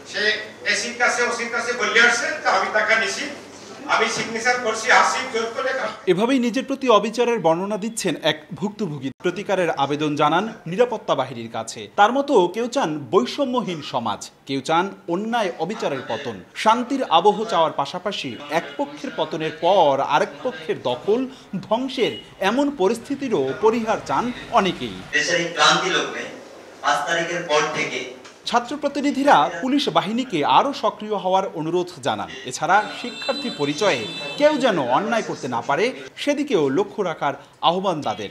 সে এসির কাছে ওসির কাছে বললে আসছে তা আমি টাকা নিছি। আমি সিগনেচার করছি আসিফ জোর করে এভাবেই নিজের প্রতি অবিচারের বর্ণনা দিচ্ছেন এক ভুক্তভোগী। প্রতিকারের আবেদন জানান নিরাপত্তা বাহিনীর কাছে। তার মতো কেউ চান বৈষম্যহীন সমাজ কেউ চান অন্যায় অবিচারের পতন। শান্তির আবহ চাওয়ার পাশাপাশি এক পক্ষের পতনের পর আরেক পক্ষের দখল ধ্বংসের এমন পরিস্থিতিরও পরিহার চান অনেকেই। দেশের এই ক্রান্তি লগ্নে পাঁচ তারিখের পর থেকে ছাত্র প্রতিনিধিরা পুলিশ বাহিনীকে আরও সক্রিয় হওয়ার অনুরোধ জানান। এছাড়া শিক্ষার্থী পরিচয়ে কেউ যেন অন্যায় করতে না পারে, সেদিকেও লক্ষ্য রাখার আহ্বান তাদের।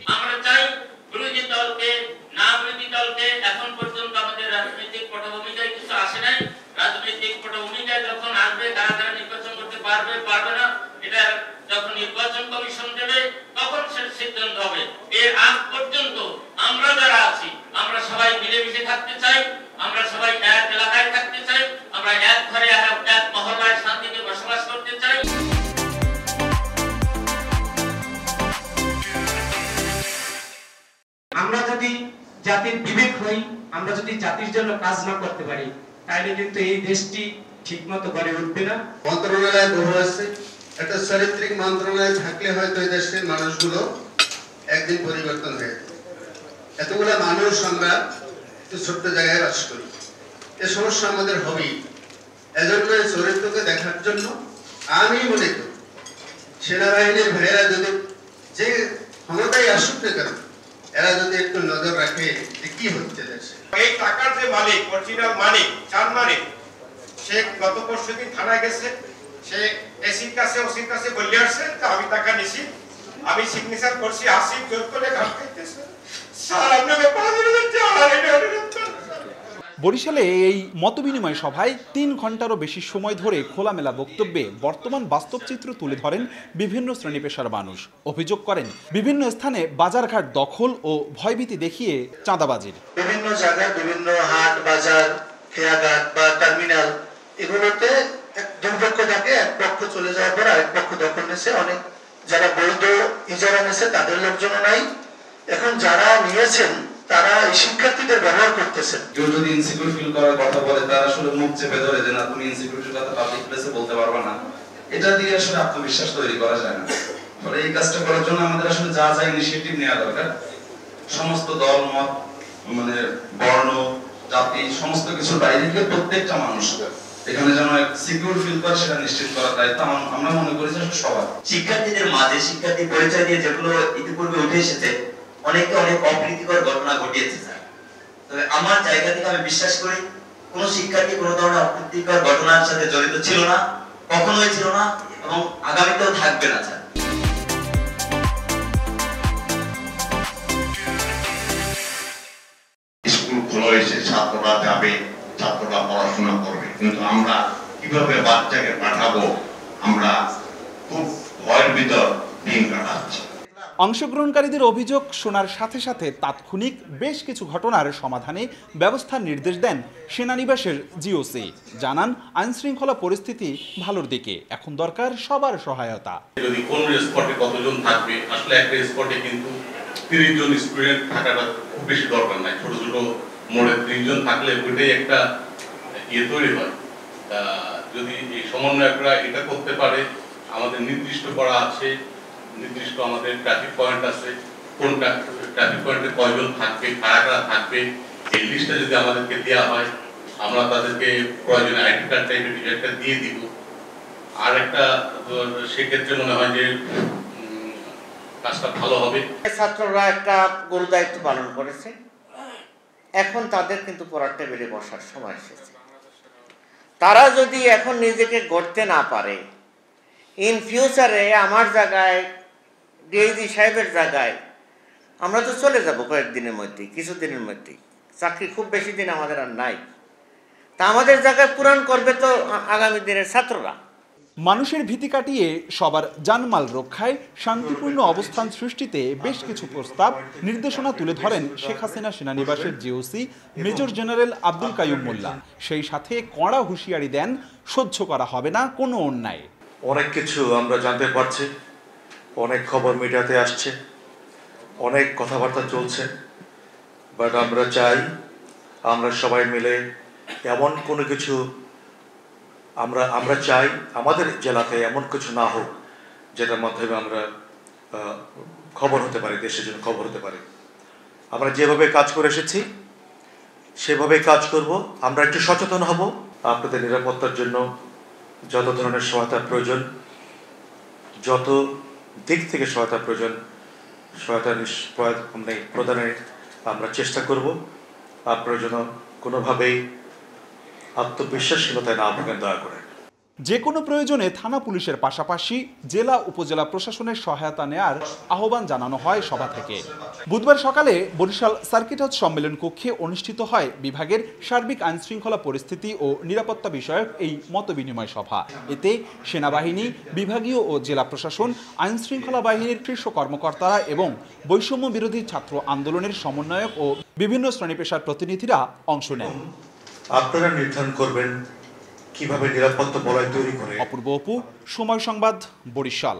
আমরা যারা আছি, আমরা সবাই মিলেমিশে থাকতে চাই। আমরা যদি জাতির বিবেক হই, আমরা যদি জাতির জন্য কাজ না করতে পারি, তাহলে কিন্তু এই দেশটি ঠিকমতো গড়ে উঠবে না। মন্ত্রণালয় বহু আছে একটা চারিত্রিক মন্ত্রণালয় থাকলে হয়তো এই দেশের মানুষগুলো একদিন পরিবর্তন হয়ে এতগুলা মানুষ আমরা ছোট্ট জায়গায় বাস করি। এ সমস্যা আমাদের হবেই। এজন্য চরিত্রকে দেখার জন্য আমি মনে করি, সেনাবাহিনীর ভাইয়েরা যদি যে ক্ষমতায় আসুক না কেন এরা যদি একটু নজর রাখে যে কি হচ্ছে দেশে। এই টাকার যে মালিক অরিজিনাল মালিক চার মালিক, সে গত পরশু দিন থানায় গেছে, সে এসির কাছে, ওসির কাছে বলে আসছে যে আমি টাকা নিছি, আমি সিগনেচার করছি আসিফ জোর করে কাম করতেছে স্যার, আপনাকে পাঁচ হাজার টাকা এটা অনুরোধ করছি, স্যার। বরিশালে এই মতবিনিময় সভায় তিন ঘন্টারও বেশি সময় ধরে খোলামেলা বক্তব্যে বর্তমান বাস্তব চিত্র তুলে ধরেন বিভিন্ন শ্রেণি পেশার মানুষ। অভিযোগ করেন, বিভিন্ন স্থানে বাজারঘাট দখল ও ভয়ভীতি দেখিয়ে চাঁদাবাজির। বিভিন্ন জায়গায় বিভিন্ন হাট, বাজার, খেয়াঘাট বা টার্মিনাল, এগুলোতে থাকে, এক পক্ষ চলে যাওয়ার পর আরেক পক্ষ দখল নিয়েছে অনেক যারা বৈধ ইজারা নিয়েছে তাদের লোকজনও নাই। এখন যারা নিয়েছেন তারা এই শিক্ষার্থীদের ব্যবহার করতেছেন কেউ যদি ইনসিকিউর ফিল করার কথা বলে তার আসলে মুখ চেপে ধরে যে না তুমি ইনসিকিউরিটির কথা পাবলিক প্লেসে বলতে পারবে না। এটা দিয়ে আসলে আত্মবিশ্বাস তৈরি করা যায় না। ফলে এই কাজটা করার জন্য আমাদের আসলে যা যা ইনিশিয়েটিভ নেওয়া দরকার সমস্ত দল মত মানে বর্ণ জাতি সমস্ত কিছুর বাইরে গিয়ে প্রত্যেকটা মানুষ এখানে যেন সিকিউর ফিল করে সেটা নিশ্চিত করার দায়িত্ব আমরা মনে করি যে সবার। শিক্ষার্থীদের মাঝে শিক্ষার্থী পরিচয় দিয়ে যেগুলো ইতিপূর্বে উঠে এসেছে অনেকে অনেক অপ্রীতিকর ঘটিয়েছে তবে আমার জায়গা থেকে আমি বিশ্বাস করি, কোনো শিক্ষার্থী কোনো ধরনের অপ্রীতিকর ঘটনার সাথে জড়িত ছিল না, কখনোই ছিল না, এবং আগামীতেও থাকবে না, স্যার। ছাত্ররা যাবে, ছাত্ররা পড়াশোনা করবে। কিন্তু আমরা কীভাবে বাচ্চাকে পাঠাবো, আমরা খুব ভয়ের ভিতর দিন কাটাচ্ছি। অংশগ্রহণকারীদের অভিযোগ শোনার সাথে সাথে তাৎক্ষণিক বেশ কিছু ঘটনার সমাধানে ব্যবস্থার নির্দেশ দেন সেনানিবাসের জিওসি। জানান, আইনশৃঙ্খলা পরিস্থিতি ভালোর দিকে। এখন দরকার সবার সহায়তা। যদি কোন স্পটে কতজন থাকবে? আসলে একটা স্পটে কিন্তু তিরিশ জন স্টুডেন্ট থাকাটা খুব বেশি দরকার নাই। ছোট ছোট মোড়ে তিরিশ জন থাকলে ওইটাই একটা ইয়ে তৈরি হয়। যদি এই সমন্বয়করা এটা করতে পারে, আমাদের নির্দিষ্ট করা আছে নির্দিষ্ট আমাদের ট্রাফিক পয়েন্ট আছে, কোন ট্রাফিক পয়েন্টে কয়জন থাকবে, কারা কারা থাকবে, এই লিস্টটা যদি আমাদেরকে দেওয়া হয়, আমরা তাদেরকে প্রয়োজনে আইডি কার্ড টাইপের একটা দিয়ে দিব। আর একটা সেক্ষেত্রে মনে হয় যে কাজটা ভালো হবে। ছাত্ররা একটা গুরু দায়িত্ব পালন করেছে। এখন তাদের কিন্তু পড়ার টেবিলে বসার সময় এসেছে। তারা যদি এখন নিজেকে গড়তে না পারে ইন ফিউচারে আমার জায়গায় ডিআইজি সাহেবের জায়গায়। আমরা তো চলে যাব কয়েকদিনের মধ্যেই কিছুদিনের মধ্যেই। চাকরি খুব বেশি দিন আমাদের আর নাই। তা আমাদের জায়গায় পূরণ করবে তো আগামী দিনের ছাত্ররা। মানুষের ভীতি কাটিয়ে সবার জানমাল রক্ষায় শান্তিপূর্ণ অবস্থান সৃষ্টিতে বেশ কিছু প্রস্তাব নির্দেশনা তুলে ধরেন Sheikh Hasina সেনানিবাসের GOC major general Abdul Kaiyum Mollah. সেই সাথে কড়া হুঁশিয়ারি দেন সহ্য করা হবে না কোনো অন্যায়। অনেক কিছু আমরা জানতে পারছি। অনেক খবর মিডিয়াতে আসছে, অনেক কথাবার্তা চলছে বাট আমরা চাই আমরা সবাই মিলে এমন কোনো কিছু আমরা আমরা চাই আমাদের জেলাতে এমন কিছু না হোক, যেটার মাধ্যমে আমরা খবর হতে পারি, দেশের জন্য খবর হতে পারে। আমরা যেভাবে কাজ করে এসেছি, সেভাবে কাজ করব। আমরা একটু সচেতন হব। আপনাদের নিরাপত্তার জন্য যত ধরনের সহায়তা প্রয়োজন, যত দিক থেকে সহায়তা প্রয়োজন, সহায়তা নিষ্প্রয় প্রদানের আমরা চেষ্টা করব। আপনারা যেন কোনোভাবেই আত্মবিশ্বাসহীনতায় না ভোগেন, দয়া করে। যে কোনো প্রয়োজনে থানা পুলিশের পাশাপাশি জেলা উপজেলা প্রশাসনের সহায়তা নেয়ার আহ্বান জানানো হয় সভা থেকে। বুধবার সকালে বরিশাল সার্কিট হাউস সম্মেলন কক্ষে অনুষ্ঠিত হয় বিভাগের সার্বিক আইনশৃঙ্খলা পরিস্থিতি ও নিরাপত্তা বিষয়ক এই মতবিনিময় সভা। এতে সেনাবাহিনী, বিভাগীয় ও জেলা প্রশাসন, আইনশৃঙ্খলা বাহিনীর শীর্ষ কর্মকর্তারা এবং বৈষম্য বিরোধী ছাত্র আন্দোলনের সমন্বয়ক ও বিভিন্ন শ্রেণি পেশার প্রতিনিধিরা অংশ নেন। আপনারা নির্ধারণ করবেন কীভাবে নিরাপত্তা বলয় তৈরি করে? অপূর্ব অপু সময় সংবাদ বরিশাল।